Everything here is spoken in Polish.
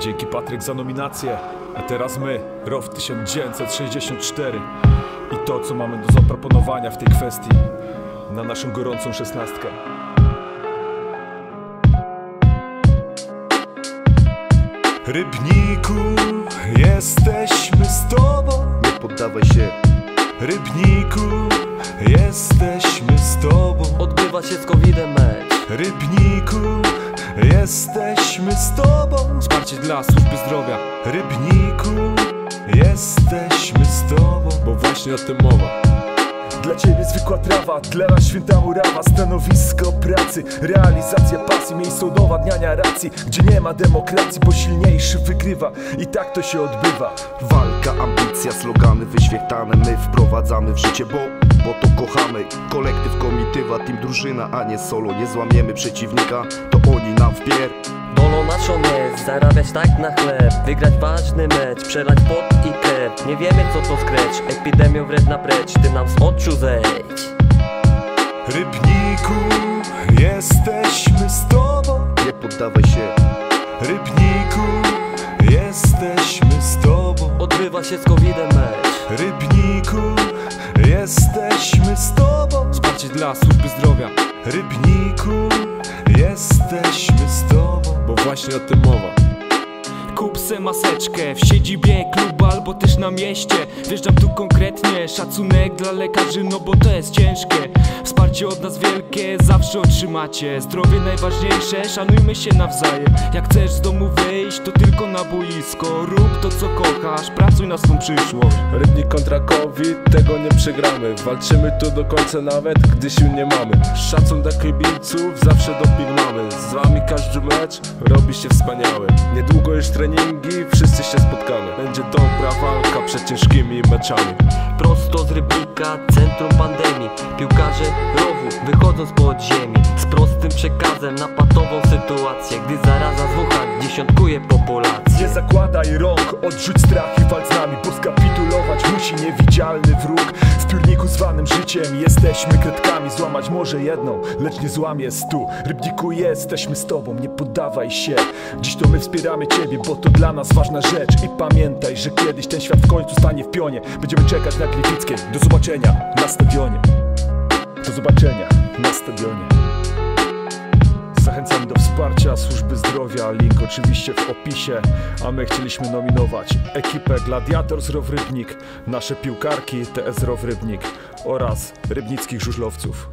Dzięki Patryk za nominację. A teraz my, ROW 1964. I to, co mamy do zaproponowania w tej kwestii. Na naszą gorącą szesnastkę. Rybniku, jesteśmy z tobą. Nie poddawaj się, Rybniku, jesteśmy z tobą. Odbywa się z covidem mecz Rybniku, jesteśmy z tobą. Wsparcie dla służby zdrowia, Rybniku, jesteśmy z tobą. bo właśnie o tym mowa. Dla ciebie zwykła trawa, dla nas święta murawa. Stanowisko pracy, realizacja pasji Miejsce udowadniania racji, gdzie nie ma demokracji Bo silniejszy wygrywa. I tak to się odbywa. Walka, ambicja, slogany wyświetlane My wprowadzamy w życie, bo, bo to kochamy. Kolektyw, komitywa, team, drużyna, a nie solo. Nie złamiemy przeciwnika, to oni nam wpier Dolą naszą jest zarabiać tak na chleb. Wygrać ważny mecz, przelać pot i krew. Nie wiemy co to skrecz, epidemią wredna precz Ty nam z oczu zejdź. Rybniku, jesteśmy z tobą. Nie poddawaj się, Rybniku, jesteśmy z tobą. Odbywa się z covidem mecz. Rybniku, jesteśmy z tobą. Wsparcie dla służby zdrowia, Rybniku, jesteśmy z tobą bo właśnie o tym mowa. Kup se maseczkę w siedzibie klubu albo też na mieście Wjeżdżam tu konkretnie, szacunek dla lekarzy, no bo to jest ciężkie Wsparcie od nas wielkie, zawsze otrzymacie Zdrowie najważniejsze, szanujmy się nawzajem Jak chcesz z domu wyjść, to tylko na boisko Rób to co kochasz, pracuj na swą przyszłość Rybnik kontra COVID, tego nie przegramy. Walczymy tu do końca nawet, gdy sił nie mamy. Szacun dla kibiców, zawsze doping mamy. Z wami każdy mecz robi się wspaniały. Niedługo już treningi, wszyscy się spotkamy. Będzie dobra walka przed ciężkimi meczami. Prosto z Rybnika, centrum pandemii Piłkarze rowu wychodzą z podziemi Z prostym przekazem na patową sytuację Gdy zaraza z Wuhan dziesiątkuje populację. Nie zakładaj rąk, odrzuć strach i walcz z nami Bo skapitulować musi niewidzialny wróg. W piórniku zwanym życiem jesteśmy kredkami Złamać może jedną, lecz nie złamie stu. Rybniku jesteśmy z tobą, nie poddawaj się. Dziś to my wspieramy ciebie, bo to dla nas ważna rzecz. I pamiętaj, że kiedyś ten świat w końcu stanie w pionie. Będziemy czekać na Gliwickiej, do zobaczenia na stadionie. Do zobaczenia na stadionie Zachęcamy do wsparcia służby zdrowia, link oczywiście w opisie, a my chcieliśmy nominować ekipę Gladiator Row Rybnik, nasze piłkarki TS Row Rybnik oraz rybnickich żużlowców.